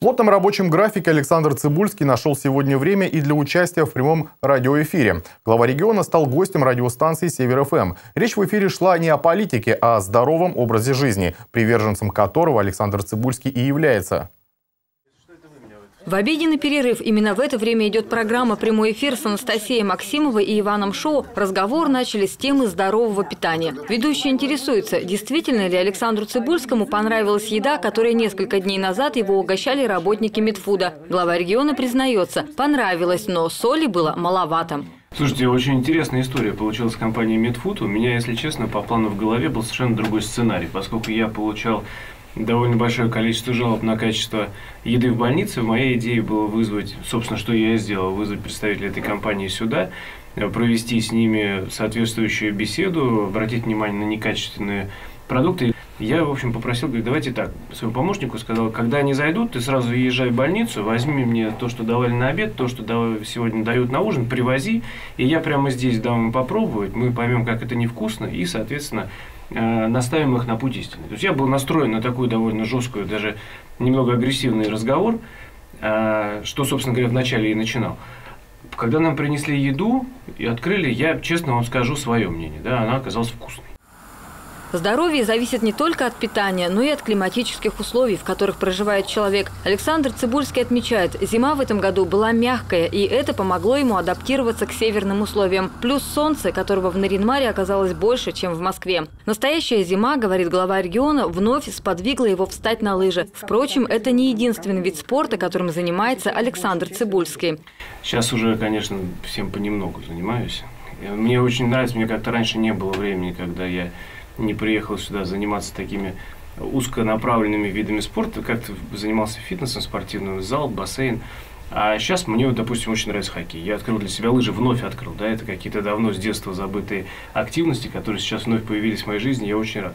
В плотном рабочем графике Александр Цибульский нашел сегодня время и для участия в прямом радиоэфире. Глава региона стал гостем радиостанции «Север ФМ». Речь в эфире шла не о политике, а о здоровом образе жизни, приверженцем которого Александр Цибульский и является. В обеденный перерыв именно в это время идет программа «Прямой эфир» с Анастасией Максимовой и Иваном Шоу. Разговор начали с темы здорового питания. Ведущий интересуется, действительно ли Александру Цибульскому понравилась еда, которой несколько дней назад его угощали работники Медфуда. Глава региона признается, понравилось, но соли было маловато. Слушайте, очень интересная история получилась с компанией Медфуд. У меня, если честно, по плану в голове был совершенно другой сценарий, поскольку я получал довольно большое количество жалоб на качество еды в больнице. Моя идея была вызвать, собственно, что я и сделал, вызвать представителей этой компании сюда, э, провести с ними соответствующую беседу, обратить внимание на некачественные продукты. Я, в общем, попросил, говорю, давайте так, своему помощнику сказал, когда они зайдут, ты сразу езжай в больницу, возьми мне то, что давали на обед, то, что сегодня дают на ужин, привози, и я прямо здесь дам им попробовать, мы поймем, как это невкусно, и, соответственно, э, наставим их на путь истины. То есть я был настроен на такую довольно жесткую, даже немного агрессивный разговор, э, что, собственно говоря, вначале и начинал. Когда нам принесли еду и открыли, я честно вам скажу свое мнение, да, она оказалась вкусной. Здоровье зависит не только от питания, но и от климатических условий, в которых проживает человек. Александр Цибульский отмечает, зима в этом году была мягкая, и это помогло ему адаптироваться к северным условиям. Плюс солнце, которого в Наринмаре оказалось больше, чем в Москве. Настоящая зима, говорит глава региона, вновь сподвигла его встать на лыжи. Впрочем, это не единственный вид спорта, которым занимается Александр Цибульский. Сейчас уже, конечно, всем понемногу занимаюсь. Мне очень нравится, мне как-то раньше не было времени, когда я не приехал сюда заниматься такими узконаправленными видами спорта, как-то занимался фитнесом спортивным, зал, бассейн. А сейчас мне, допустим, очень нравится хоккей. Я открыл для себя лыжи, вновь открыл. Да, это какие-то давно с детства забытые активности, которые сейчас вновь появились в моей жизни. Я очень рад.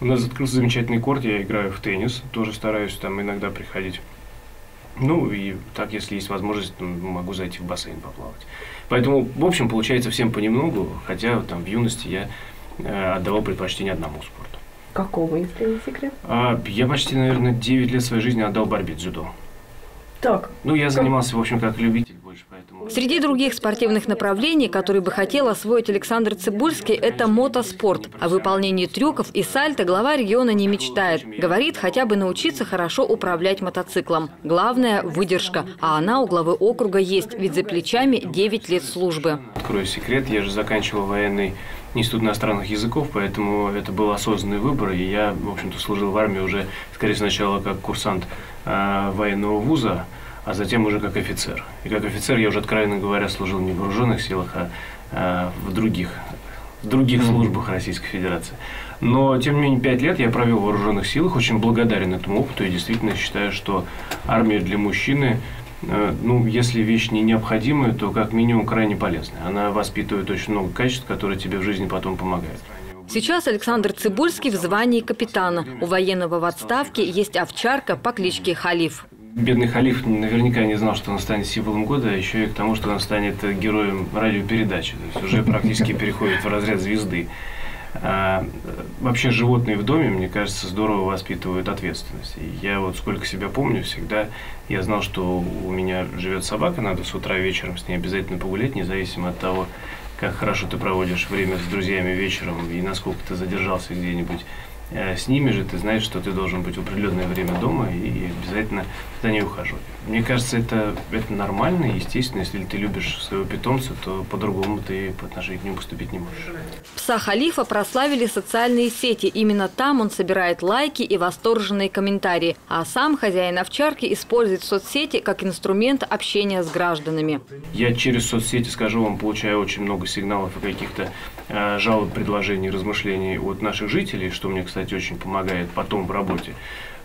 У нас открылся замечательный корт, я играю в теннис, тоже стараюсь там иногда приходить. Ну и так, если есть возможность, могу зайти в бассейн поплавать. Поэтому, в общем, получается всем понемногу, хотя там в юности я отдавал предпочтение одному спорту. Какому, если не секрет? А, я почти, наверное, 9 лет своей жизни отдал борьбе дзюдо. Так. Ну, я занимался, в общем, как любитель больше, поэтому... Среди других спортивных направлений, которые бы хотел освоить Александр Цибульский, это мотоспорт. О выполнении трюков и сальто глава региона не мечтает. Говорит, хотя бы научиться хорошо управлять мотоциклом. Главное – выдержка. А она у главы округа есть, ведь за плечами 9 лет службы. Открою секрет, я же заканчивал военный Институт иностранных языков, поэтому это был осознанный выбор, и я, в общем-то, служил в армии уже, скорее, сначала как курсант э, военного вуза, а затем уже как офицер. И как офицер я уже, откровенно говоря, служил не в вооруженных силах, а э, в других, в других mm-hmm. службах Российской Федерации. Но, тем не менее, пять лет я провел в вооруженных силах, очень благодарен этому опыту и действительно считаю, что армия для мужчины ну, если вещь не необходимая, то как минимум крайне полезная. Она воспитывает очень много качеств, которые тебе в жизни потом помогают. Сейчас Александр Цибульский в звании капитана. У военного в отставке есть овчарка по кличке Халиф. Бедный Халиф наверняка не знал, что он станет символом года, а еще и к тому, что он станет героем радиопередачи. То есть уже практически переходит в разряд звезды. А, вообще животные в доме, мне кажется, здорово воспитывают ответственность. Я вот сколько себя помню, всегда я знал, что у меня живет собака, надо с утра вечером с ней обязательно погулять, независимо от того, как хорошо ты проводишь время с друзьями вечером и насколько ты задержался где-нибудь с ними же ты знаешь, что ты должен быть в определенное время дома и обязательно за ней ухаживать. Мне кажется, это, это нормально естественно. Если ты любишь своего питомца, то по-другому ты по отношению к нему поступить не можешь. Пса Халифа прославили социальные сети. Именно там он собирает лайки и восторженные комментарии. А сам хозяин овчарки использует соцсети как инструмент общения с гражданами. Я через соцсети, скажу вам, получаю очень много сигналов и каких-то э, жалоб, предложений, размышлений от наших жителей, что мне, кстати, кстати, очень помогает потом в работе.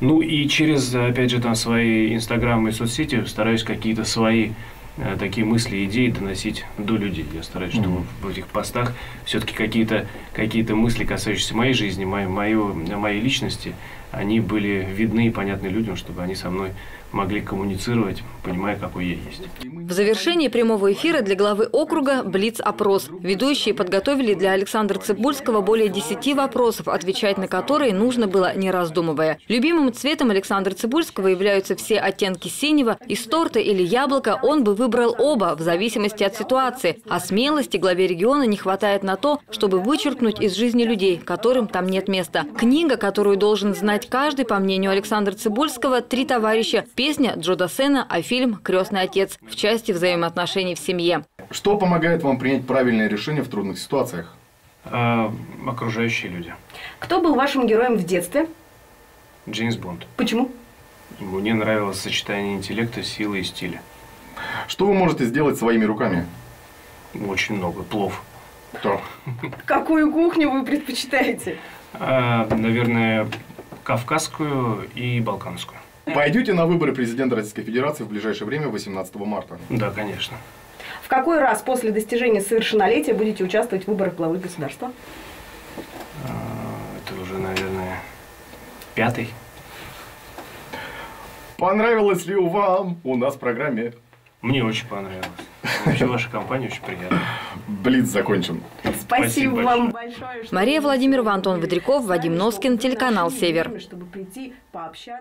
Ну и через, опять же, там свои инстаграмы и соцсети стараюсь какие-то свои э, такие мысли, идеи доносить до людей. Я стараюсь, чтобы mm-hmm. в этих постах все-таки какие-то какие мысли, касающиеся моей жизни, моей, моей, моей личности, они были видны и понятны людям, чтобы они со мной могли коммуницировать, понимая, какой я есть. В завершении прямого эфира для главы округа Блиц-опрос. Ведущие подготовили для Александра Цибульского более 10 вопросов, отвечать на которые нужно было не раздумывая. Любимым цветом Александра Цибульского являются все оттенки синего. Из торта или яблока он бы выбрал оба, в зависимости от ситуации. А смелости главе региона не хватает на то, чтобы вычеркнуть из жизни людей, которым там нет места. Книга, которую должен знать каждый, по мнению Александра Цибульского, «Три товарища» Песня Джо Дассена, а фильм «Крестный отец» в части взаимоотношений в семье. Что помогает вам принять правильное решение в трудных ситуациях? А, окружающие люди. Кто был вашим героем в детстве? Джеймс Бонд. Почему? Мне нравилось сочетание интеллекта, силы и стиля. Что вы можете сделать своими руками? Очень много. Плов. То. Какую кухню вы предпочитаете? А, наверное, кавказскую и балканскую. Пойдете на выборы президента Российской Федерации в ближайшее время, 18 марта? Да, конечно. В какой раз после достижения совершеннолетия будете участвовать в выборах главы государства? А, это уже, наверное, пятый. Понравилось ли вам у нас в программе? Мне очень понравилось. Вообще ваша компания очень приятная. Блиц закончен. Спасибо, Спасибо вам большое. Мария Владимирова, Антон Водряков, Вадим Носкин, телеканал «Север». время, Чтобы прийти, пообщаться.